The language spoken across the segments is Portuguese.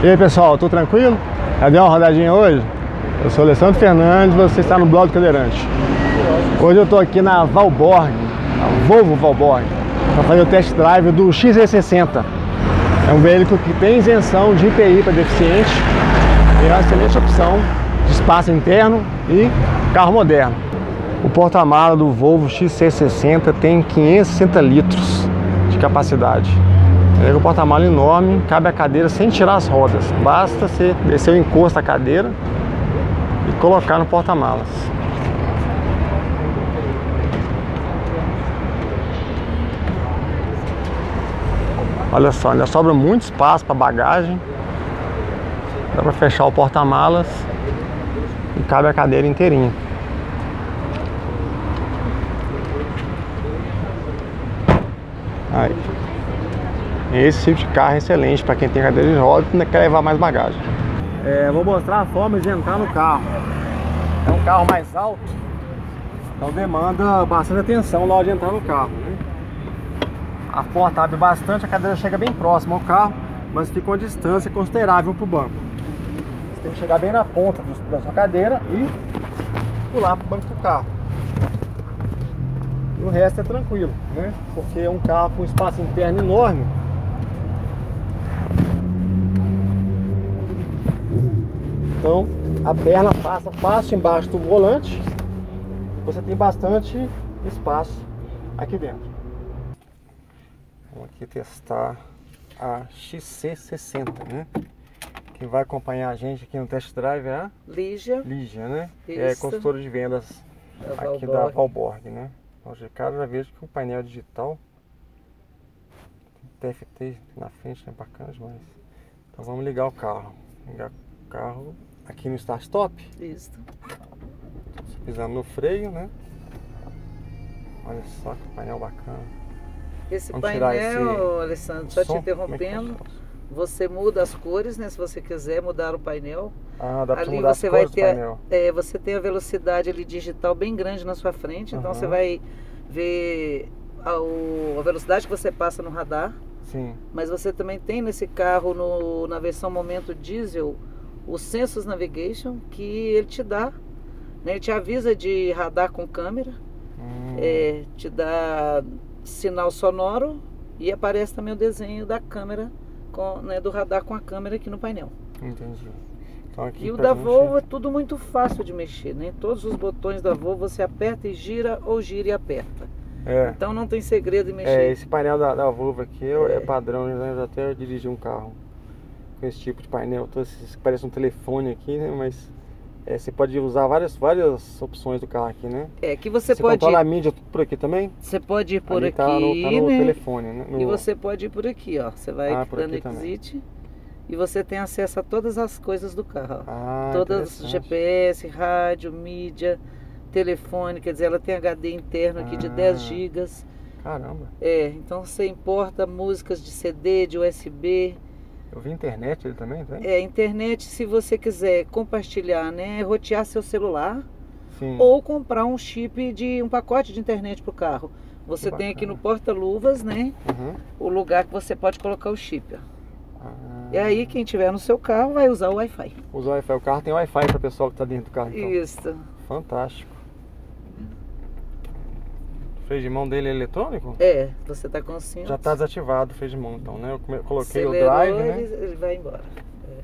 E aí pessoal, tudo tranquilo? Já deu uma rodadinha hoje? Eu sou Alessandro Fernandes, você está no blog do Cadeirante. Hoje eu estou aqui na Valborg, a Volvo Valborg, para fazer o test drive do XE60. É um veículo que tem isenção de IPI para deficiente e é uma excelente opção de espaço interno e carro moderno. O porta-mala do Volvo XC60 tem 560 litros de capacidade. É um porta-mala enorme, cabe a cadeira sem tirar as rodas. Basta você descer o encosto da cadeira e colocar no porta-malas. Olha só, ainda sobra muito espaço para bagagem. Dá para fechar o porta-malas e cabe a cadeira inteirinha. Aí. Esse tipo de carro é excelente para quem tem cadeira de rodas e ainda quer levar mais bagagem. É, vou mostrar a forma de entrar no carro. É um carro mais alto, então demanda bastante atenção na hora de entrar no carro. Né? A porta abre bastante, a cadeira chega bem próxima ao carro, mas fica uma distância considerável para o banco. Você tem que chegar bem na ponta da sua cadeira e pular para o banco do carro. E o resto é tranquilo, né? Porque é um carro com espaço interno enorme, Então a perna passa fácil embaixo do volante. Você tem bastante espaço aqui dentro. Vamos aqui testar a XC60, né? Quem vai acompanhar a gente aqui no test drive é a Lígia. Lígia, né? Que é consultora de vendas da aqui da Valborg, né? Então, de cara já vejo que o painel digital TFT na frente, é né? bacana demais. Então vamos ligar o carro. Ligar o carro aqui no Start Stop. Isso. Pisando no freio, né? Olha só que painel bacana. Esse Vamos painel, esse Alessandro, só te é interrompendo, é você muda as cores, né? Se você quiser mudar o painel. Ah, dá ali mudar você vai ter, é, você tem a velocidade ali digital bem grande na sua frente, então uhum. você vai ver a, a velocidade que você passa no radar. Sim. Mas você também tem nesse carro, no, na versão momento diesel, o Census Navigation, que ele te dá, né, ele te avisa de radar com câmera, hum. é, te dá sinal sonoro e aparece também o desenho da câmera, com, né, do radar com a câmera aqui no painel. Entendi. Então e o da gente... Volvo é tudo muito fácil de mexer, né? Todos os botões da Volvo você aperta e gira ou gira e aperta. É. Então não tem segredo em mexer. É, esse painel da, da Volvo aqui é, é padrão, né? Eu já até dirigi um carro com esse tipo de painel. Todo esse, parece um telefone aqui, né? Mas é, você pode usar várias, várias opções do carro aqui, né? É que você, você pode. controla a mídia por aqui também? Você pode ir por Ali aqui. Tá no, tá no né? telefone, né? No... E você pode ir por aqui, ó. Você vai ah, dando exit e você tem acesso a todas as coisas do carro. Ah, todas GPS, rádio, mídia, telefone, quer dizer, ela tem HD interno aqui ah, de 10 GB. Caramba. É, então você importa músicas de CD, de USB eu vi internet ele também, tá? É, internet se você quiser compartilhar, né? Rotear seu celular. Sim. Ou comprar um chip de um pacote de internet para o carro. Você tem aqui no porta-luvas, né? Uhum. O lugar que você pode colocar o chip. Ah. E aí quem tiver no seu carro vai usar o Wi-Fi. Usa o Wi-Fi. O carro tem Wi-Fi para o pessoal que está dentro do carro. Então. Isso. Fantástico freio de mão dele é eletrônico? É, você o cinto. Já está desativado o freio de mão, então, né? Eu coloquei Acelerou, o drive, né? Ele, ele vai embora. É.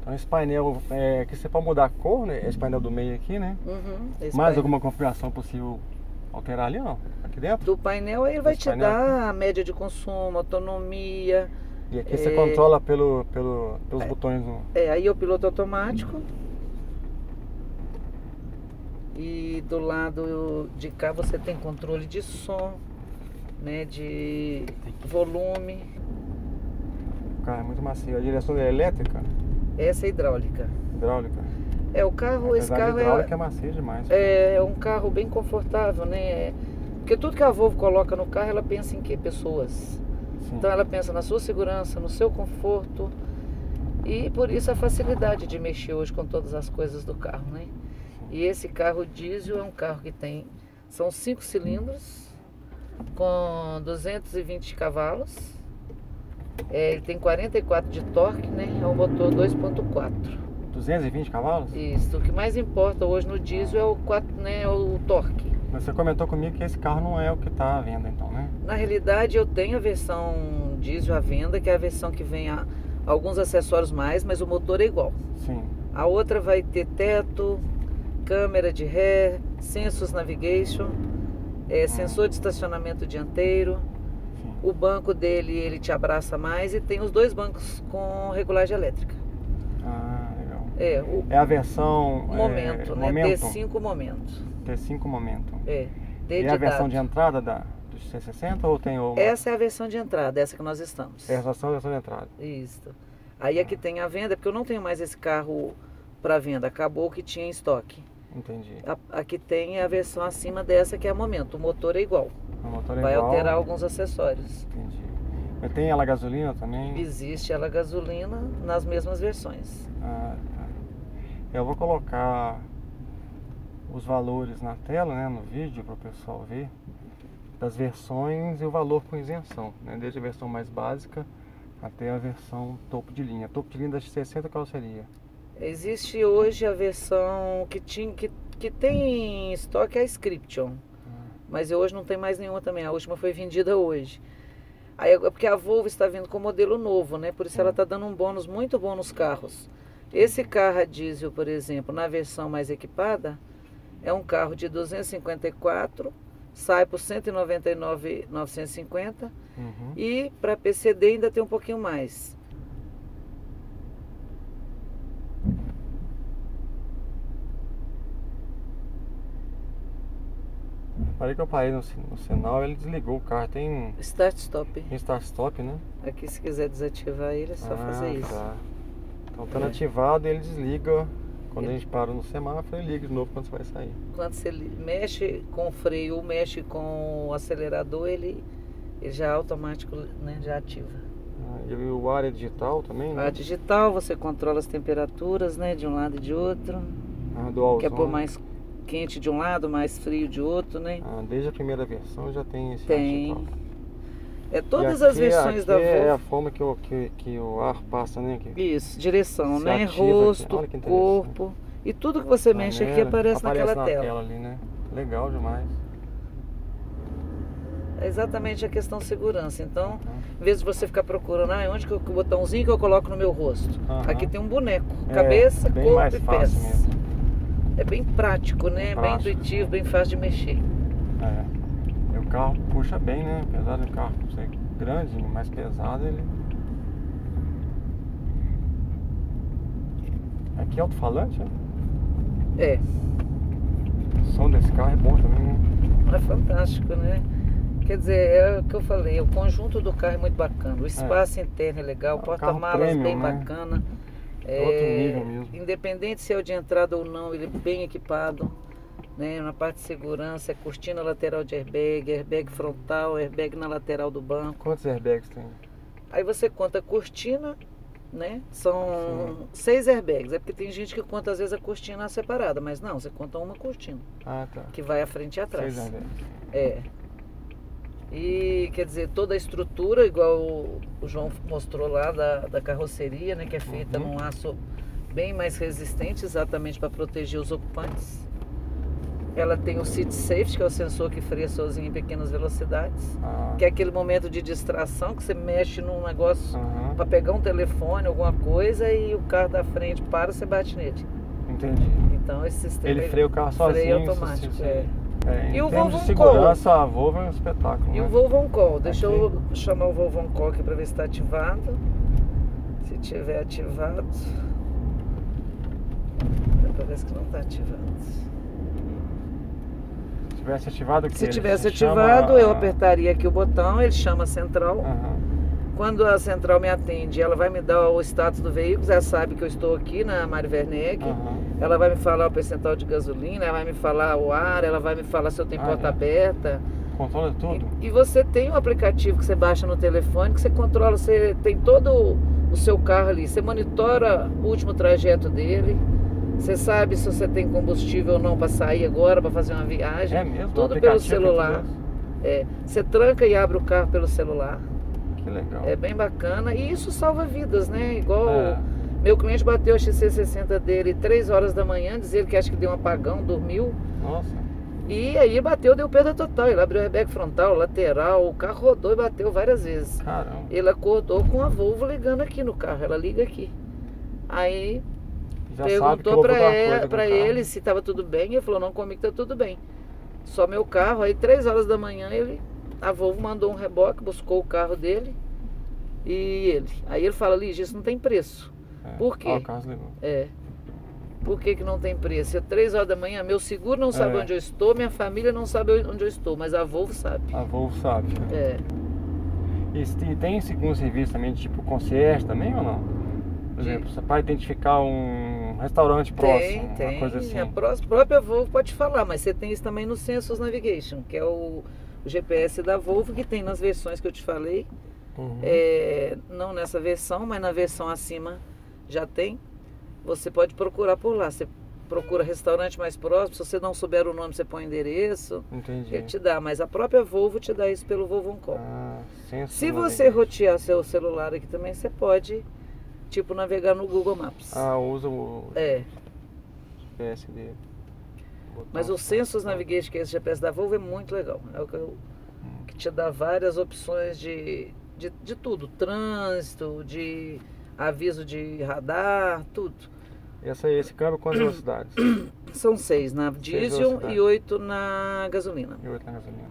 Então esse painel, é, que você pode mudar a cor, né? Esse painel do meio aqui, né? Uhum, Mais painel. alguma configuração possível alterar ali, não? Aqui dentro? Do painel ele vai esse te dar a média de consumo, autonomia e aqui é, você controla pelo, pelo, pelos é, botões. No... É, aí é o piloto automático. E do lado de cá você tem controle de som, né, de volume. Cara, é muito macio. A direção dele é elétrica? Essa é hidráulica. Hidráulica. É, o carro, Apesar esse carro é, é macio demais. É, é um carro bem confortável, né? Porque tudo que a Volvo coloca no carro, ela pensa em quê? Pessoas. Então ela pensa na sua segurança, no seu conforto e por isso a facilidade de mexer hoje com todas as coisas do carro, né? E esse carro diesel é um carro que tem são cinco cilindros, com 220 cavalos. É, ele tem 44 de torque, né? É um motor 2.4. 220 cavalos? Isso. O que mais importa hoje no diesel é o, 4, né, é o torque. Mas você comentou comigo que esse carro não é o que está à venda, então, né? Na realidade, eu tenho a versão diesel à venda, que é a versão que vem a alguns acessórios mais, mas o motor é igual. Sim. A outra vai ter teto, câmera de ré, Sensus Navigation, é, sensor de estacionamento dianteiro. Sim. O banco dele ele te abraça mais e tem os dois bancos com regulagem elétrica. Ah, legal. É, o É a versão. momento, é, né? Momento. T5 momento. T5 Momento. É. E é a versão dado. de entrada da, do C60 ou tem uma? Essa é a versão de entrada, essa que nós estamos. É a versão, de entrada. Isso. Aí aqui tem a venda, porque eu não tenho mais esse carro para venda, acabou o que tinha em estoque. Entendi. A- Aqui tem a versão acima dessa que é a momento, o motor é igual. O motor é Vai igual. alterar alguns acessórios. Entendi. Mas tem ela gasolina também? Existe ela gasolina nas mesmas versões. Ah, tá. Eu vou colocar os valores na tela, né, no vídeo, para o pessoal ver, das versões e o valor com isenção, né, desde a versão mais básica até a versão topo de linha. Topo de linha das 60 qual seria? Existe hoje a versão que, tinha, que, que tem em estoque a Scription. Mas hoje não tem mais nenhuma também. A última foi vendida hoje. Aí, é porque a Volvo está vindo com modelo novo, né? Por isso ela está dando um bônus muito bom nos carros. Esse carro a diesel, por exemplo, na versão mais equipada, é um carro de 254, sai por 199,950 Uhum. e para PCD ainda tem um pouquinho mais. Parei que eu parei no, no sinal, ele desligou o carro. Tem Start stop. tem start stop, né? Aqui se quiser desativar ele é só fazer Ah, isso. tá. Então tá É. ativado ele desliga. Quando a gente para no semáforo, ele liga de novo quando você vai sair. Quando você mexe com o freio ou mexe com o acelerador, ele, ele já automático né, já ativa. Ah, e o ar é digital também, né? A digital você controla as temperaturas, né, de um lado e de outro. Ah, dual Quer pôr mais quente de um lado, mais frio de outro, né? Ah, desde a primeira versão já tem esse ar Tem. digital. É todas E as aqui- versões aqui da É a Volvo. forma que o, que, que o ar passa, né? Que Isso, direção, né? aqui. Rosto, corpo. E tudo que você mexe aqui aparece, aparece naquela na tela. ali, né? Legal demais. É exatamente a questão segurança. Então, Uhum. em vez de você ficar procurando, ah, onde que eu, o botãozinho que eu coloco no meu rosto? Aqui tem um boneco, É, cabeça, bem corpo e pés. mesmo. É bem prático, né? Bem Bem intuitivo, bem fácil de mexer. É. O carro puxa bem, né? Apesar do carro ser grande, mais pesado, ele. Aqui é alto-falante, né? É, O som desse carro é bom também, né? é fantástico, né? Quer dizer, é o que eu falei, o conjunto do carro é muito bacana. O espaço interno é legal, o É porta-malas bem né? bacana. É outro nível mesmo. Independente se é o de entrada ou não, ele é bem equipado. Né? Na parte de segurança, é cortina lateral de airbag, airbag frontal, airbag na lateral do banco. Quantos airbags tem? Aí você conta a cortina, né? São seis airbags. É porque tem gente que conta às vezes a cortina separada, mas não, você conta uma cortina, Ah, tá. que vai à frente e atrás. Seis airbags. É. E quer dizer, toda a estrutura, igual o o João mostrou lá da, da carroceria, né? Que é feita Uhum. num aço bem mais resistente, exatamente para proteger os ocupantes. Ela tem o seat safety, que é o sensor que freia sozinho em pequenas velocidades. Ah, Que é aquele momento de distração que você mexe num negócio aham. para pegar um telefone, alguma coisa, e o carro da frente para, você bate nele. Entendi. Então esse sistema Ele freia o carro sozinho. freio se- automático. é. É, E o Volvo de segurança, a Volvo é um espetáculo. E né? o Volvo On Call, deixa Aqui. eu chamar o Volvo Call aqui para ver se está ativado. Se tiver ativado. Parece que não está ativado. Se tivesse ativado o quê? Se tivesse chama ativado, a- eu apertaria aqui o botão, ele chama a central. Aham. Quando a central me atende, ela vai me dar o status do veículo, já sabe que eu estou aqui na Mário Werneck. Aham. Ela vai me falar o percentual de gasolina, ela vai me falar o ar, ela vai me falar se eu tenho Ah, porta é. aberta. Controla tudo? E, e você tem um aplicativo que você baixa no telefone, que você controla, você tem todo o seu carro ali. Você monitora o último trajeto dele. Você sabe se você tem combustível ou não para sair agora, para fazer uma viagem. É mesmo? Tudo pelo celular. É, você tranca e abre o carro pelo celular. Que legal. É bem bacana e isso salva vidas, né? Igual É. meu cliente bateu a XC60 dele 3 horas da manhã, dizer que acha que deu um apagão, dormiu. Nossa. E aí bateu, deu perda total. Ele abriu o airbag frontal, lateral, o carro rodou e bateu várias vezes. Caramba. Ele acordou com a Volvo ligando aqui no carro, ela liga aqui. Aí Já perguntou alguma ele, pra carro. ele se estava tudo bem. Ele falou, não, comigo tá tudo bem. Só meu carro. Aí, três horas da manhã, ele, a Volvo mandou um reboque, buscou o carro dele e ele. Aí ele fala, Lígia, isso não tem preço. É. Por quê? Ó, o Carlos ligou. É. Por que, que não tem preço? É três horas da manhã, meu seguro não sabe É. onde eu estou, minha família não sabe onde eu estou, mas a Volvo sabe. A Volvo sabe. É. E tem- tem segundo serviço também, tipo concierge também ou não? Por De- exemplo, você pode identificar um restaurante próximo, Tem, tem. uma coisa assim. A pró- própria Volvo pode falar, mas você tem isso também no Census Navigation, que é o, o GPS da Volvo, que tem nas versões que eu te falei. Uhum. É, não nessa versão, mas na versão acima já tem. Você pode procurar por lá. Você procura restaurante mais próximo. Se você não souber o nome, você põe o endereço. Entendi. Ele te dá, mas a própria Volvo te dá isso pelo Volvo On Call. Ah, Se você rotear seu celular aqui também, você pode, tipo, navegar no Google Maps. Ah, usa o É, GPS dele. Mas o Census Navigation, que é esse GPS da Volvo, é muito legal. É o que, eu- que te dá várias opções de, de, de tudo. Trânsito, de aviso de radar, tudo. Essa, esse câmbio, quantas velocidades? São seis na diesel velocidades. e oito na gasolina. E oito na gasolina.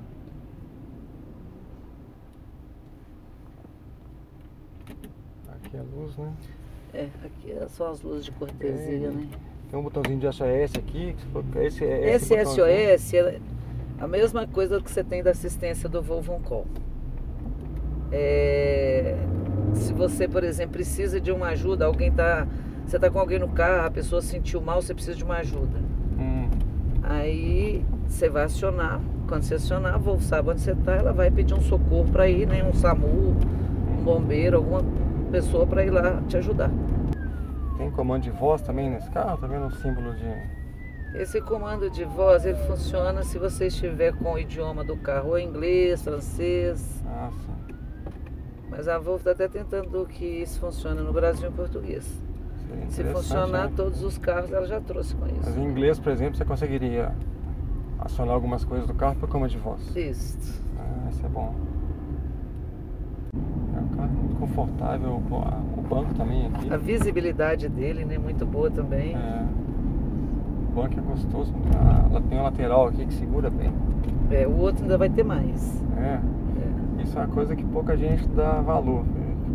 Aqui é a luz, né? É, aqui são as luzes de cortesia, É. né? Tem um botãozinho de SOS aqui. pode- Esse, é- esse Esse botãozinho- SOS é a mesma coisa que você tem da assistência do Volvo Call. É, se você, por exemplo, precisa de uma ajuda, alguém tá. Você tá com alguém no carro, a pessoa sentiu mal, você precisa de uma ajuda. Hum, Aí você vai acionar. Quando você acionar, a Volvo sabe onde você tá, ela vai pedir um socorro para ir, né? Um SAMU, um bombeiro, alguma pessoa para ir lá te ajudar. tem comando de voz também nesse carro? Tá vendo o símbolo de. Esse comando de voz, ele funciona se você estiver com o idioma do carro, ou inglês, francês. Ah, sim. Mas a Volvo está até tentando que isso funcione no Brasil em português. Se funcionar né? todos os carros, ela já trouxe com Mas isso. em inglês, por exemplo, você conseguiria acionar algumas coisas do carro por comando de voz. Isso. Ah, isso é bom. É um carro muito confortável, o ba- o banco também aqui. A visibilidade dele, né, muito boa também. É, o banco é gostoso. Ah, ela tem uma lateral aqui que segura bem. É, o outro ainda vai ter mais. É, isso é uma coisa que pouca gente dá valor.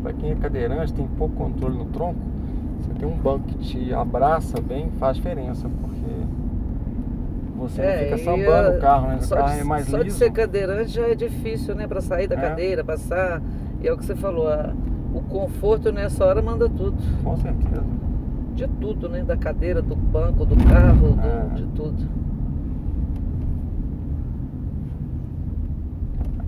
Para quem é cadeirante, tem pouco controle no tronco. Você tem um banco que te abraça bem, faz diferença, porque você não fica sambando ah, o carro, né? O Só, carro de, é mais só de liso. ser cadeirante já é difícil, né? Para sair da É. cadeira, passar. E é o que você falou, a- o conforto nessa hora manda tudo. Com certeza. De tudo, né? Da cadeira, do banco, do carro, do- É. de tudo.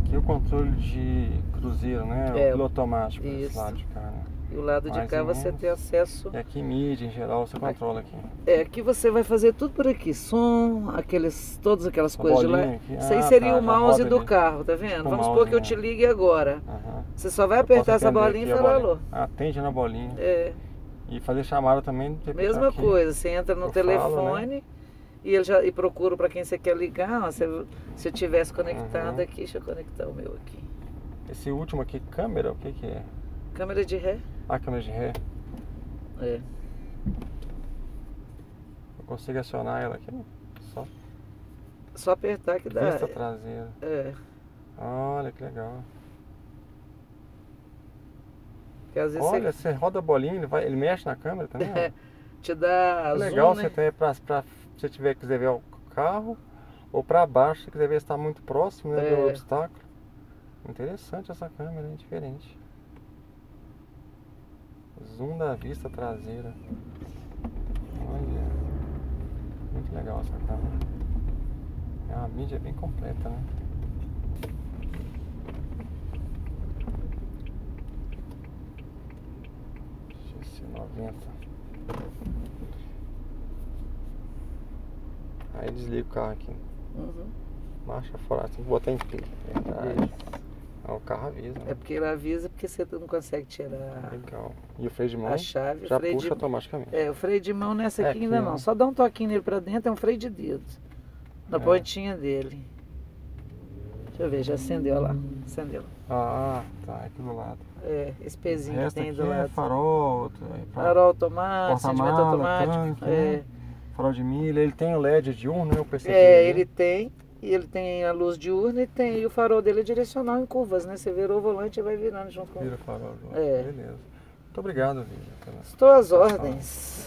Aqui o controle de cruzeiro, né? O É, piloto automático desse isso. lado de cá, né? E o lado de Mais cá ou você menos. tem acesso. E aqui mídia em geral você controla aqui. É, aqui você vai fazer tudo por aqui. Som, aqueles, todas aquelas A coisas de lá. aqui. Isso aí Ah, seria tá, o mouse do ali. carro, tá vendo? Tipo Vamos supor que eu te ligue agora. Você só vai Eu apertar essa bolinha e falar alô. Atende na bolinha. É, E fazer chamada também. de mesma aqui. coisa. Você entra no eu falo, telefone né? e ele já e procura para quem você quer ligar. ó, Se, se eu tivesse conectado Uhum. aqui, deixa eu conectar o meu aqui. Esse último aqui, câmera, o que que é? Câmera de ré. Ah, câmera de ré. É. Eu consigo acionar ela aqui? Só Só apertar que dá. vista traseira. É. Olha que legal. Que às vezes Olha, você roda a bolinha, ele, vai, ele mexe na câmera também. você te dá Que zoom, legal né? você ter pra, pra se você tiver quiser ver o carro ou pra baixo, se quiser ver se está muito próximo né, do É. obstáculo. Interessante essa câmera, é diferente. Zoom da vista traseira. Olha. Muito legal essa câmera. É uma mídia bem completa, né? GC90. Aí desliga o carro aqui. Uhum. Marcha fora, tem que botar em pé. Verdade. É, o carro avisa. É porque ele avisa porque você não consegue tirar Legal. E o freio de mão a chave. já puxa de... automaticamente. É, o freio de mão nessa É aqui aqui, ainda ó. não. Só dá um toquinho nele pra dentro, é um freio de dedo. Na É. pontinha dele. Deixa eu ver, já acendeu lá. Acendeu. Ah, tá, aqui do lado. É, esse pezinho que tem aqui do é lado. farol, é pra- Farol automático, sentimento automático. tanque, é. né? farol de milha. Ele tem o LED diurno, né? Eu percebi. É, né? ele tem. E ele tem a luz diurna e tem e o farol dele é direcional em curvas, né? Você virou o volante e vai virando junto com Vira farol. É. Beleza. Muito obrigado, Vivi. pela- Estou às ordens.